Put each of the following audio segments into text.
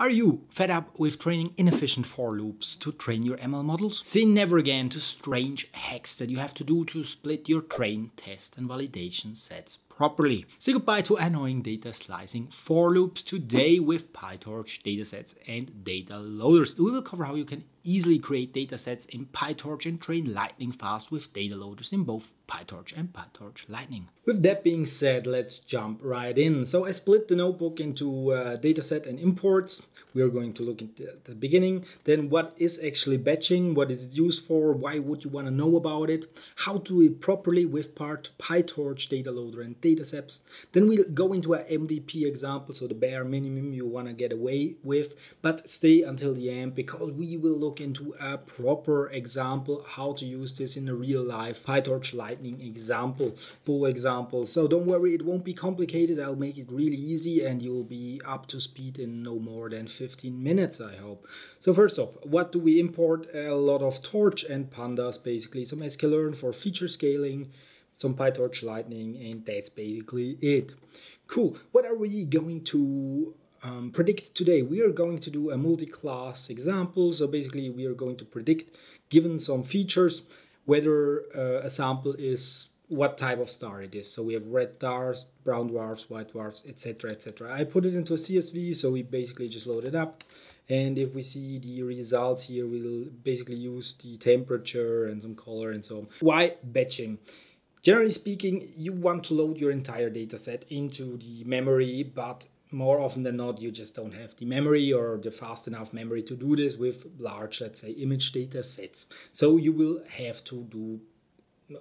Are you fed up with training inefficient for loops to train your ML models? Say never again to strange hacks that you have to do to split your train, test, and validation sets properly. Say goodbye to annoying data slicing for loops today with PyTorch datasets and data loaders. We will cover how you can easily create datasets in PyTorch and train lightning fast with data loaders in both PyTorch and PyTorch Lightning. With that being said, let's jump right in. So I split the notebook into uh, dataset and imports. We are going to look at the, beginning. Then what is actually batching? What is it used for? Why would you want to know about it? How to do it properly with part PyTorch data loader and datasets. Then we'll go into an MVP example, so the bare minimum you want to get away with, but stay until the end because we will look into a proper example how to use this in a real life PyTorch Lightning example, full example. So don't worry, it won't be complicated. I'll make it really easy and you'll be up to speed in no more than 15 15 minutes, I hope. So first off, what do we import? A lot of Torch and Pandas, basically. Some sklearn for feature scaling, some PyTorch Lightning, and that's basically it. Cool. What are we going to um, predict today? We are going to do a multi-class example. So basically, we are going to predict, given some features, whether uh, a sample is what type of star it is. So we have red stars, brown dwarfs, white dwarfs, etc., etc. I put it into a CSV, so we basically just load it up. And if we see the results here, we'll basically use the temperature and some color and so on. Why batching? Generally speaking, you want to load your entire data set into the memory, but more often than not, you just don't have the memory or the fast enough memory to do this with large, let's say, image data sets. So you will have to do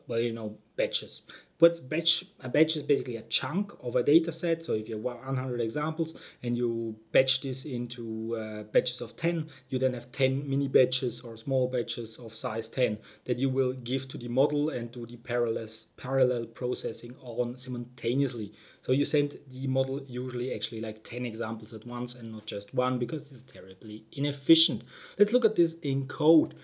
well, you know, batches. What's batch? A batch is basically a chunk of a data set. So if you have 100 examples and you batch this into uh, batches of 10, you then have 10 mini batches or small batches of size 10 that you will give to the model and do the parallel, parallel processing on simultaneously. So you send the model usually actually like 10 examples at once and not just one because this is terribly inefficient. Let's look at this in code.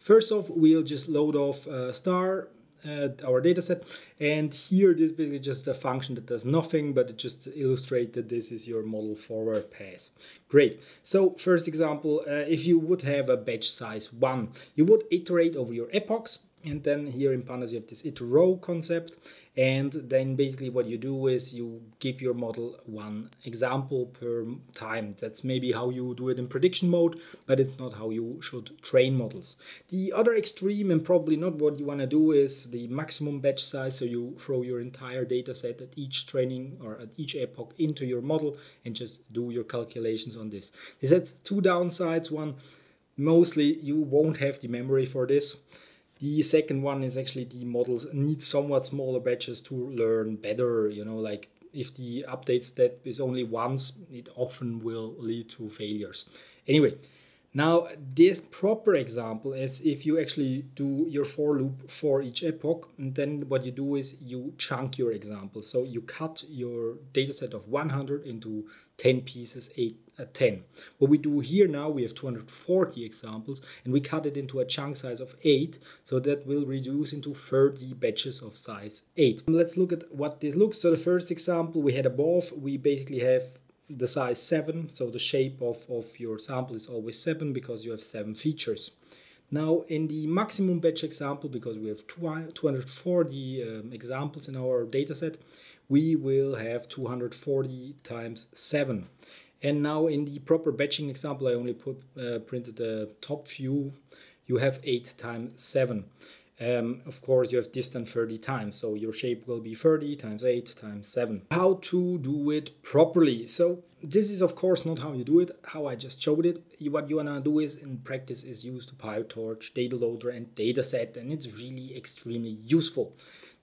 First off, we'll just load off a star uh, our dataset. And here, this is basically just a function that does nothing, but it just illustrates that this is your model forward pass. Great. So first example, uh, if you would have a batch size one, you would iterate over your epochs. And then here in Pandas, you have this iterrow concept. And then basically what you do is you give your model one example per time. That's maybe how you do it in prediction mode, but it's not how you should train models. The other extreme and probably not what you want to do is the maximum batch size. So you throw your entire data set at each training or at each epoch into your model and just do your calculations on this. This has two downsides. One, mostly you won't have the memory for this. The second one is actually the models need somewhat smaller batches to learn better. You know, like if the update step is only once, it often will lead to failures. Anyway, now this proper example is if you actually do your for loop for each epoch, and then what you do is you chunk your example. So you cut your dataset of 100 into 10 pieces, 8 uh, 10. What we do here now, we have 240 examples, and we cut it into a chunk size of 8, so that will reduce into 30 batches of size 8. Let's look at what this looks. So the first example we had above, we basically have the size 7, so the shape of, of your sample is always 7 because you have 7 features. Now in the maximum batch example, because we have 240 um, examples in our dataset, we will have 240 times 7. And now in the proper batching example, I only put uh, printed the top view. You have 8 times 7. Um, of course, you have distance 30 times, so your shape will be 30 times 8 times 7. How to do it properly? So this is of course not how you do it, how I just showed it. What you wanna do is in practice is use the PyTorch data loader and dataset, and it's really extremely useful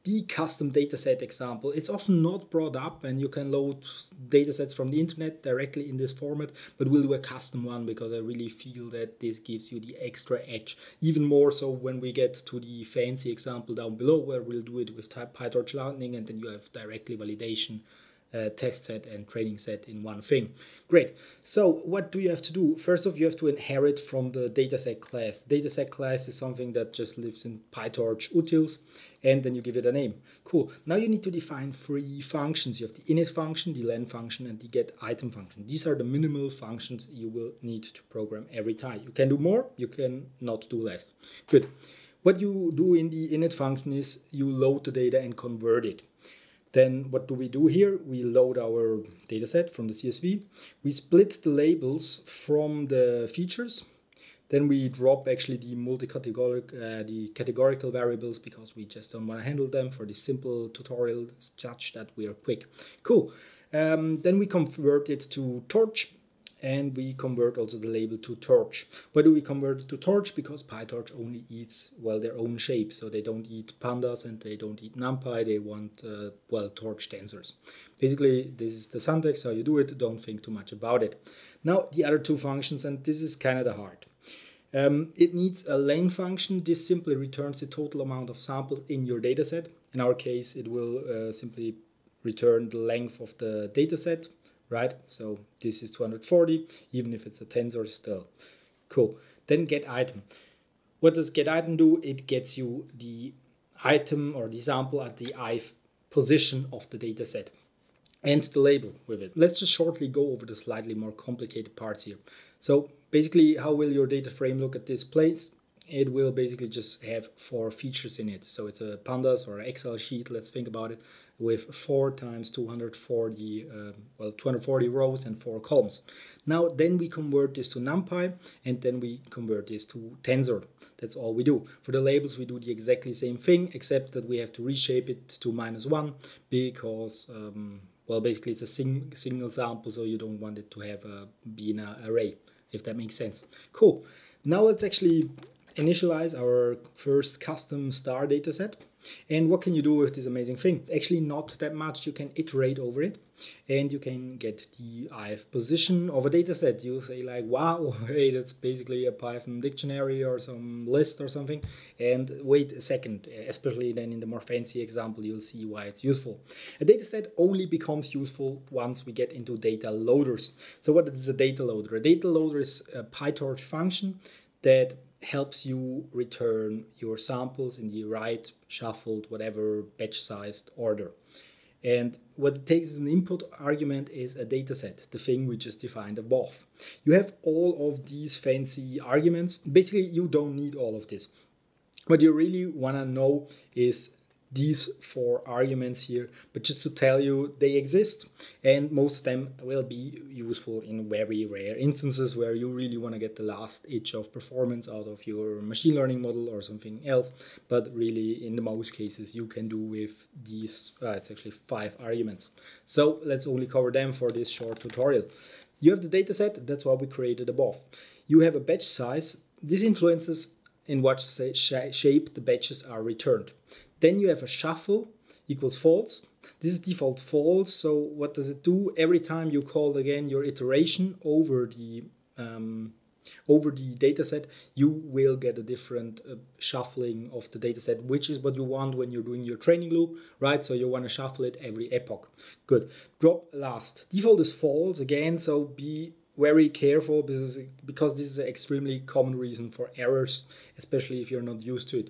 the custom dataset example. It's often not brought up and you can load datasets from the internet directly in this format, but we'll do a custom one because I really feel that this gives you the extra edge. Even more so when we get to the fancy example down below where we'll do it with PyTorch Lightning and then you have directly validation uh, test set and training set in one thing. Great. So what do you have to do? First off, you have to inherit from the dataset class. Dataset class is something that just lives in PyTorch utils, and then you give it a name. Cool. Now you need to define three functions. You have the init function, the len function, and the get item function. These are the minimal functions you will need to program every time. You can do more, you can not do less. Good. What you do in the init function is you load the data and convert it. Then what do we do here? We load our dataset from the CSV. We split the labels from the features. Then we drop actually the multi-categoric, uh, the categorical variables because we just don't want to handle them for this simple tutorial such that we are quick. Cool. Um, then we convert it to torch and we convert also the label to torch. Why do we convert it to torch? Because PyTorch only eats, well, their own shape. So they don't eat pandas and they don't eat NumPy. They want, uh, well, torch tensors. Basically, this is the syntax, how you do it. Don't think too much about it. Now, the other two functions, and this is kind of the hard. Um, it needs a len function. This simply returns the total amount of samples in your dataset. In our case, it will uh, simply return the length of the dataset right? So this is 240, even if it's a tensor still. Cool. Then get item. What does get item do? It gets you the item or the sample at the ith position of the data set and the label with it. Let's just shortly go over the slightly more complicated parts here. So basically, how will your data frame look at this place? It will basically just have four features in it. So it's a pandas or Excel sheet, let's think about it with 4 times 240, uh, well, 240 rows and 4 columns. Now, then we convert this to NumPy, and then we convert this to Tensor. That's all we do. For the labels, we do the exactly same thing, except that we have to reshape it to minus 1, because, um, well, basically it's a sing single sample, so you don't want it to have a, be in an array, if that makes sense. Cool. Now let's actually initialize our first custom star dataset. And what can you do with this amazing thing? Actually, not that much. You can iterate over it and you can get the ith position of a dataset. You say like, wow, hey, that's basically a Python dictionary or some list or something. And wait a second, especially then in the more fancy example, you'll see why it's useful. A dataset only becomes useful once we get into data loaders. So what is a data loader? A data loader is a PyTorch function that helps you return your samples in the right shuffled whatever batch sized order and what it takes as an input argument is a dataset, the thing we just defined above. You have all of these fancy arguments. Basically, you don't need all of this. What you really want to know is these four arguments here, but just to tell you they exist and most of them will be useful in very rare instances where you really want to get the last itch of performance out of your machine learning model or something else. But really, in the most cases, you can do with these, uh, it's actually five arguments. So let's only cover them for this short tutorial. You have the dataset, that's what we created above. You have a batch size. This influences in what shape the batches are returned. Then you have a shuffle equals false. This is default false. So what does it do? Every time you call again your iteration over the um, over the dataset, you will get a different uh, shuffling of the dataset, which is what you want when you're doing your training loop, right? So you want to shuffle it every epoch. Good. Drop last. Default is false again, so be very careful because because this is an extremely common reason for errors, especially if you're not used to it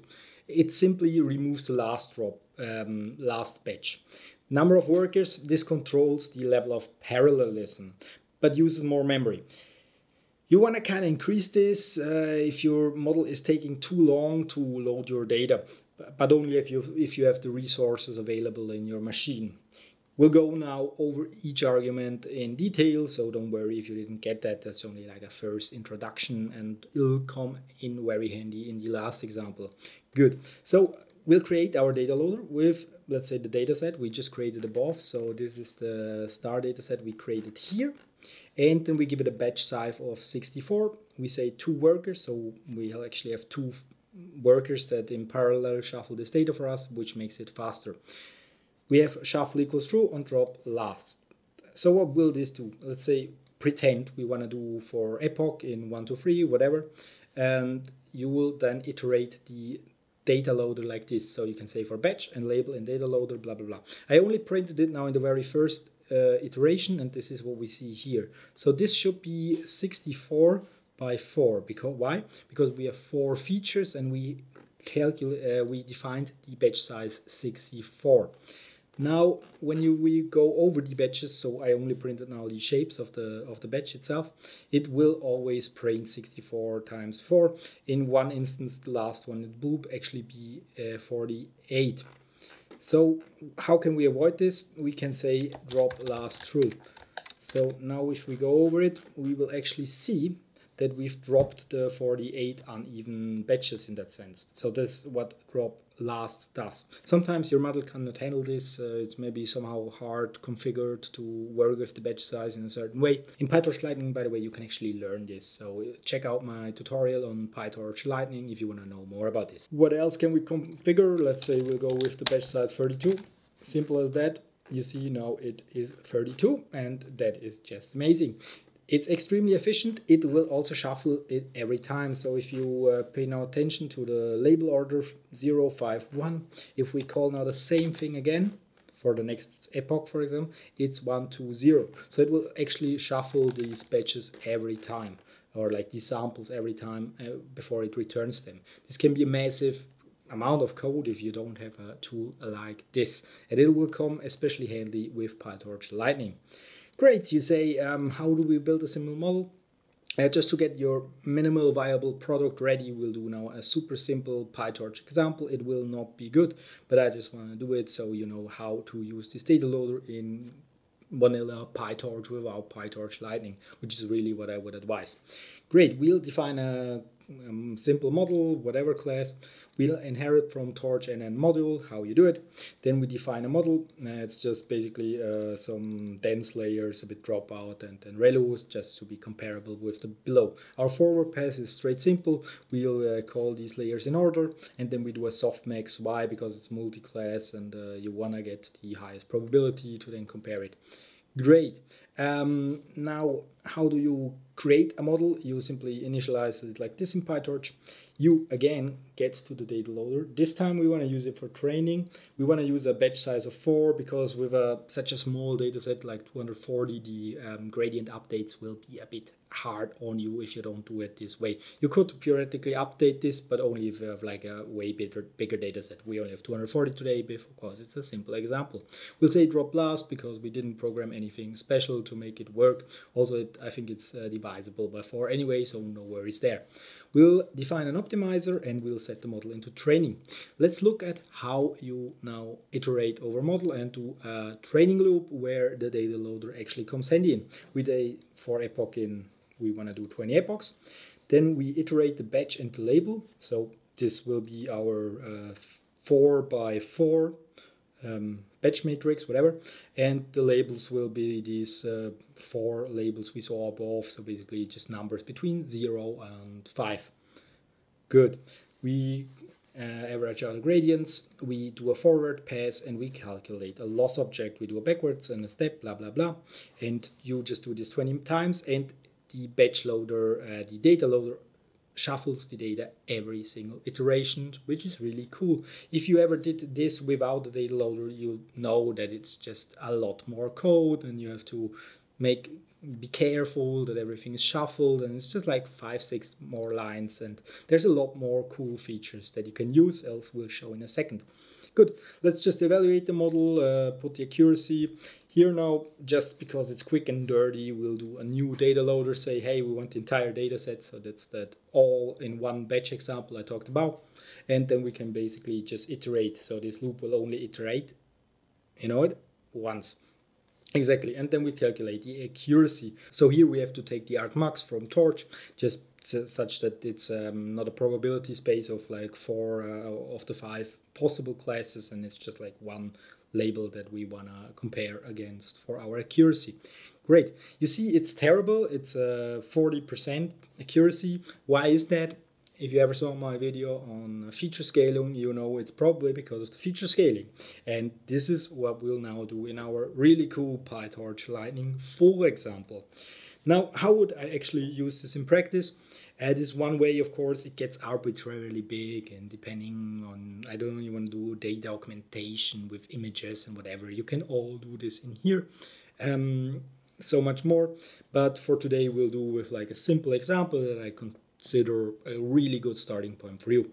it simply removes the last drop, um, last batch. Number of workers, this controls the level of parallelism, but uses more memory. You want to kind of increase this uh, if your model is taking too long to load your data, but only if you, if you have the resources available in your machine. We'll go now over each argument in detail, so don't worry if you didn't get that. That's only like a first introduction and it'll come in very handy in the last example. Good. So we'll create our data loader with, let's say, the dataset we just created above. So this is the star dataset we created here. And then we give it a batch size of 64. We say two workers, so we actually have two workers that in parallel shuffle this data for us, which makes it faster we have shuffle equals true and drop last. So what will this do? Let's say pretend we want to do for epoch in 1 to 3, whatever, and you will then iterate the data loader like this. So you can say for batch and label and data loader, blah, blah, blah. I only printed it now in the very first uh, iteration, and this is what we see here. So this should be 64 by 4. Because why? Because we have four features, and we calculate uh, we defined the batch size 64. Now, when you we go over the batches, so I only printed now the shapes of the of the batch itself, it will always print 64 times 4. In one instance, the last one, it will actually be uh, 48. So how can we avoid this? We can say drop last true. So now if we go over it, we will actually see that we've dropped the 48 uneven batches in that sense. So that's what drop last does. Sometimes your model cannot handle this. Uh, it's maybe somehow hard configured to work with the batch size in a certain way. In PyTorch Lightning, by the way, you can actually learn this. So uh, check out my tutorial on PyTorch Lightning if you want to know more about this. What else can we configure? Let's say we'll go with the batch size 32. Simple as that you see now it is 32 and that is just amazing it's extremely efficient. It will also shuffle it every time. So if you uh, pay now attention to the label order 051, if we call now the same thing again for the next epoch, for example, it's 120. So it will actually shuffle these batches every time or like these samples every time uh, before it returns them. This can be a massive amount of code if you don't have a tool like this. And it will come especially handy with PyTorch Lightning. Great, you say, um, how do we build a simple model? Uh, just to get your minimal viable product ready, we'll do now a super simple PyTorch example. It will not be good, but I just want to do it so you know how to use this data loader in vanilla PyTorch without PyTorch Lightning, which is really what I would advise. Great, we'll define a um, simple model, whatever class. We'll inherit from torch and then module, how you do it. Then we define a model. Uh, it's just basically uh, some dense layers, a bit dropout and, and ReLU just to be comparable with the below. Our forward pass is straight simple. We'll uh, call these layers in order and then we do a softmax. Why? Because it's multi-class and uh, you want to get the highest probability to then compare it. Great. Um, now, how do you create a model? You simply initialize it like this in PyTorch. You again get to the data loader. This time we want to use it for training. We want to use a batch size of four because with a, such a small data set like 240, the um, gradient updates will be a bit hard on you if you don't do it this way. You could theoretically update this, but only if you have like a way bigger bigger data set. We only have 240 today because it's a simple example. We'll say drop last because we didn't program anything special to make it work. Also, it, I think it's uh, divisible by four anyway, so no worries there. We'll define an optimizer and we'll set the model into training. Let's look at how you now iterate over model and do a training loop where the data loader actually comes handy in. With a for epoch in we want to do 20 epochs. Then we iterate the batch and the label. So this will be our uh, 4 by 4 um, batch matrix, whatever. And the labels will be these uh, four labels we saw above. So basically just numbers between 0 and 5. Good. We uh, average out gradients, we do a forward pass, and we calculate a loss object. We do a backwards and a step, blah, blah, blah. And you just do this 20 times, and the batch loader, uh, the data loader shuffles the data every single iteration, which is really cool. If you ever did this without the data loader, you'll know that it's just a lot more code and you have to make be careful that everything is shuffled and it's just like five six more lines and there's a lot more cool features that you can use else we'll show in a second good let's just evaluate the model uh, put the accuracy here now, just because it's quick and dirty, we'll do a new data loader, say, hey, we want the entire data set. So that's that all in one batch example I talked about. And then we can basically just iterate. So this loop will only iterate, you know it, once. Exactly, and then we calculate the accuracy. So here we have to take the argmax from torch, just such that it's um, not a probability space of like four uh, of the five possible classes, and it's just like one label that we want to compare against for our accuracy. Great. You see, it's terrible. It's a 40% accuracy. Why is that? If you ever saw my video on feature scaling, you know it's probably because of the feature scaling. And this is what we'll now do in our really cool PyTorch Lightning full example. Now, how would I actually use this in practice? Uh, this one way, of course, it gets arbitrarily big, and depending on, I don't even want to do data augmentation with images and whatever, you can all do this in here. Um, so much more, but for today we'll do with like a simple example that I consider a really good starting point for you.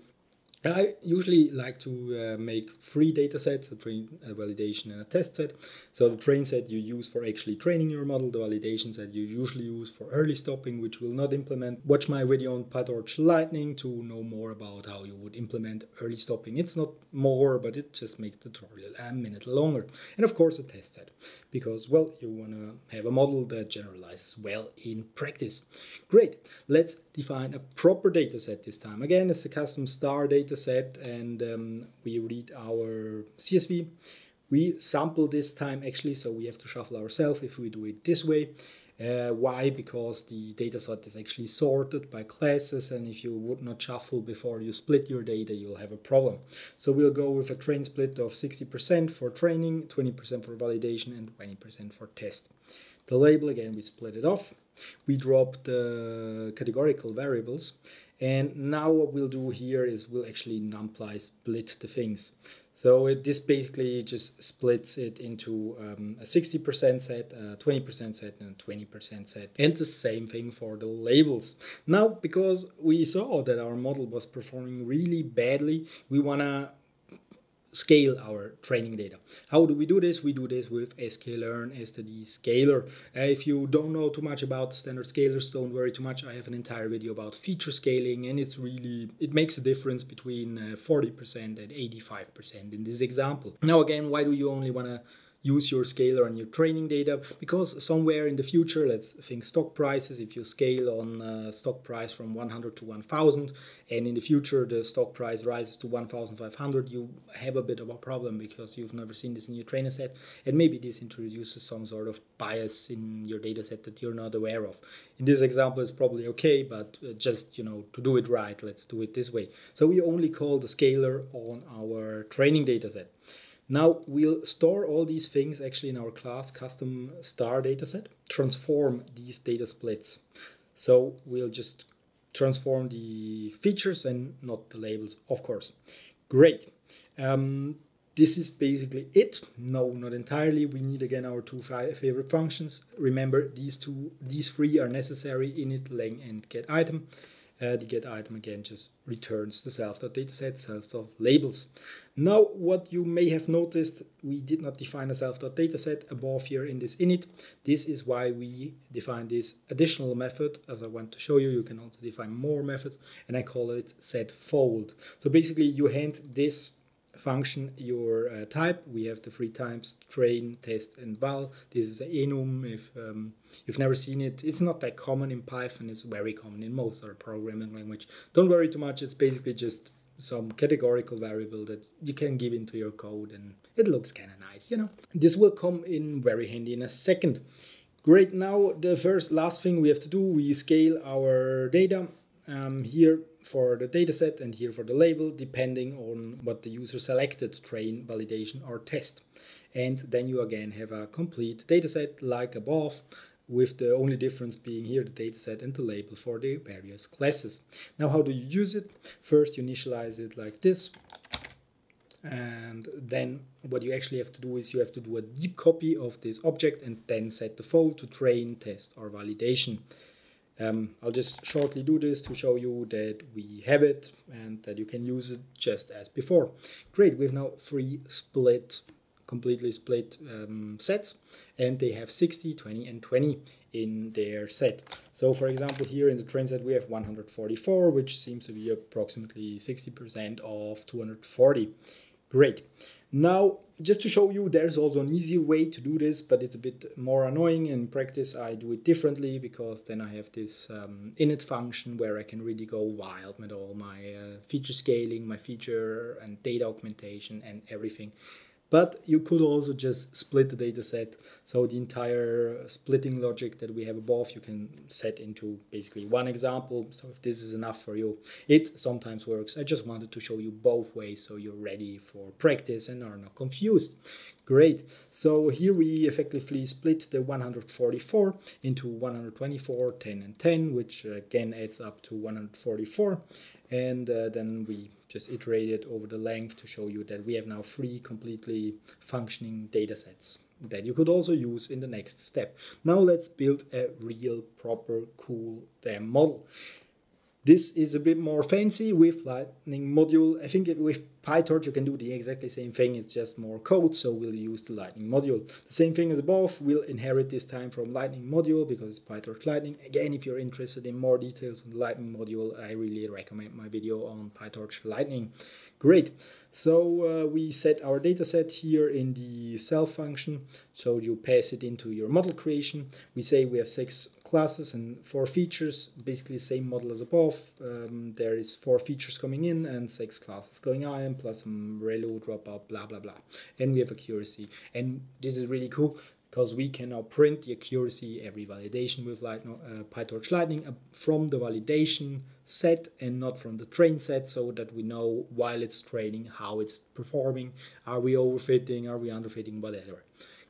I usually like to uh, make three data sets, a train, a validation, and a test set. So the train set you use for actually training your model, the validation set you usually use for early stopping, which will not implement. Watch my video on PyTorch Lightning to know more about how you would implement early stopping. It's not more, but it just makes the tutorial a minute longer. And of course a test set, because, well, you want to have a model that generalizes well in practice. Great, let's define a proper data set this time. Again, it's a custom star data set and um, we read our CSV. We sample this time actually, so we have to shuffle ourselves if we do it this way. Uh, why? Because the data set is actually sorted by classes, and if you would not shuffle before you split your data, you'll have a problem. So we'll go with a train split of 60% for training, 20% for validation, and 20% for test. The label, again, we split it off. We drop the categorical variables, and now what we'll do here is we'll actually numpy split the things. So it, this basically just splits it into um, a 60% set, a 20% set, and a 20% set. And the same thing for the labels. Now, because we saw that our model was performing really badly, we want to scale our training data. How do we do this? We do this with sklearn std scaler. Uh, if you don't know too much about standard scalers, don't worry too much. I have an entire video about feature scaling and it's really, it makes a difference between uh, 40% and 85% in this example. Now again, why do you only want to use your scaler on your training data because somewhere in the future, let's think stock prices, if you scale on uh, stock price from 100 to 1000 and in the future the stock price rises to 1500, you have a bit of a problem because you've never seen this in your trainer set and maybe this introduces some sort of bias in your data set that you're not aware of. In this example, it's probably okay, but uh, just, you know, to do it right, let's do it this way. So we only call the scaler on our training data set. Now we'll store all these things actually in our class custom star dataset, transform these data splits. So we'll just transform the features and not the labels, of course. Great. Um, this is basically it. No, not entirely. We need again our two favorite functions. Remember, these two, these three are necessary: init, lang, and get item. Uh, the get item again just returns the self.dataset, self.labels. Now, what you may have noticed, we did not define a self.dataset above here in this init. This is why we define this additional method. As I want to show you, you can also define more methods, and I call it set fold. So basically, you hand this function your uh, type. We have the three types, train, test, and val. This is an enum. If um, you've never seen it, it's not that common in Python. It's very common in most other programming language. Don't worry too much. It's basically just some categorical variable that you can give into your code and it looks kind of nice, you know. This will come in very handy in a second. Great, now the first last thing we have to do, we scale our data um, here for the dataset and here for the label, depending on what the user selected, train, validation, or test. And then you again have a complete dataset like above, with the only difference being here the dataset and the label for the various classes. Now how do you use it? First you initialize it like this, and then what you actually have to do is you have to do a deep copy of this object and then set the fold to train, test, or validation. Um, I'll just shortly do this to show you that we have it and that you can use it just as before. Great, we've now three split, completely split um, sets and they have 60, 20 and 20 in their set. So for example here in the train set we have 144 which seems to be approximately 60% of 240. Great. Now, just to show you, there's also an easier way to do this, but it's a bit more annoying. In practice, I do it differently because then I have this um, init function where I can really go wild with all my uh, feature scaling, my feature and data augmentation and everything. But you could also just split the data set. So the entire splitting logic that we have above, you can set into basically one example. So if this is enough for you, it sometimes works. I just wanted to show you both ways so you're ready for practice and are not confused. Great. So here we effectively split the 144 into 124, 10, and 10, which again adds up to 144 and uh, then we just iterated over the length to show you that we have now three completely functioning data sets that you could also use in the next step. Now let's build a real proper cool DEM model. This is a bit more fancy with Lightning module. I think with PyTorch you can do the exactly same thing, it's just more code, so we'll use the Lightning module. The same thing as above, we'll inherit this time from Lightning module because it's PyTorch Lightning. Again, if you're interested in more details on the Lightning module, I really recommend my video on PyTorch Lightning. Great. So uh, we set our data set here in the self function. So you pass it into your model creation. We say we have six classes and four features, basically same model as above. Um, there is four features coming in and six classes going in, plus some relu, dropout, blah, blah, blah. And we have accuracy. And this is really cool because we can now print the accuracy every validation with Lightning, uh, PyTorch Lightning from the validation set and not from the train set so that we know while it's training how it's performing. Are we overfitting? Are we underfitting? Whatever.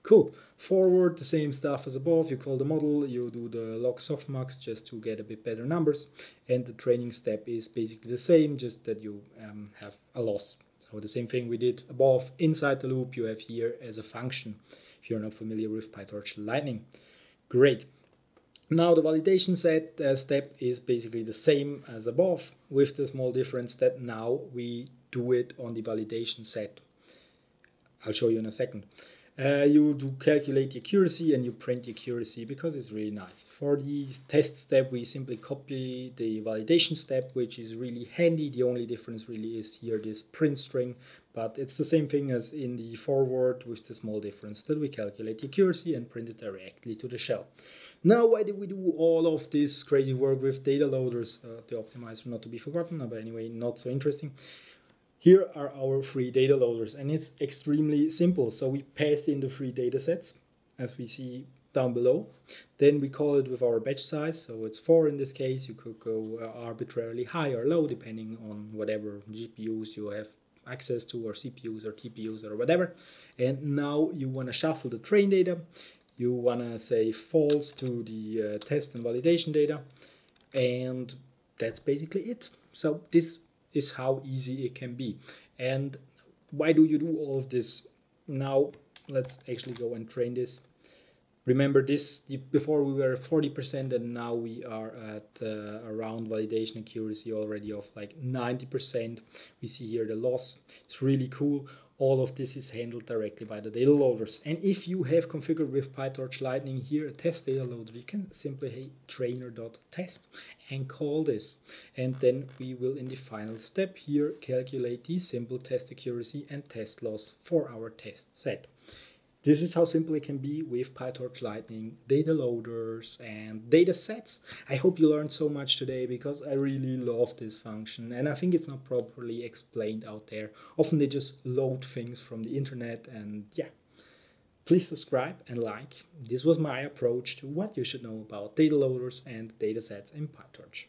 Cool. Forward, the same stuff as above. You call the model, you do the log softmax just to get a bit better numbers. And the training step is basically the same, just that you um, have a loss. So the same thing we did above inside the loop, you have here as a function. If you're not familiar with PyTorch Lightning. Great. Now the validation set uh, step is basically the same as above with the small difference that now we do it on the validation set. I'll show you in a second. Uh, you do calculate the accuracy and you print the accuracy because it's really nice. For the test step, we simply copy the validation step, which is really handy. The only difference really is here this print string, but it's the same thing as in the forward with the small difference that we calculate the accuracy and print it directly to the shell. Now, why did we do all of this crazy work with data loaders? Uh, the optimizer not to be forgotten, but anyway, not so interesting. Here are our free data loaders, and it's extremely simple. So we pass in the free data sets, as we see down below. Then we call it with our batch size, so it's 4 in this case. You could go uh, arbitrarily high or low, depending on whatever GPUs you have access to, or CPUs or TPUs or whatever. And now you want to shuffle the train data you want to say false to the uh, test and validation data and that's basically it. So this is how easy it can be. And why do you do all of this? Now let's actually go and train this. Remember this before we were 40% and now we are at uh, around validation accuracy already of like 90% we see here the loss. It's really cool all of this is handled directly by the data loaders. And if you have configured with PyTorch Lightning here a test data loader, you can simply hey trainer.test and call this. And then we will in the final step here calculate the simple test accuracy and test loss for our test set. This is how simple it can be with PyTorch Lightning, data loaders, and data sets. I hope you learned so much today because I really love this function and I think it's not properly explained out there. Often they just load things from the internet and yeah. Please subscribe and like. This was my approach to what you should know about data loaders and data sets in PyTorch.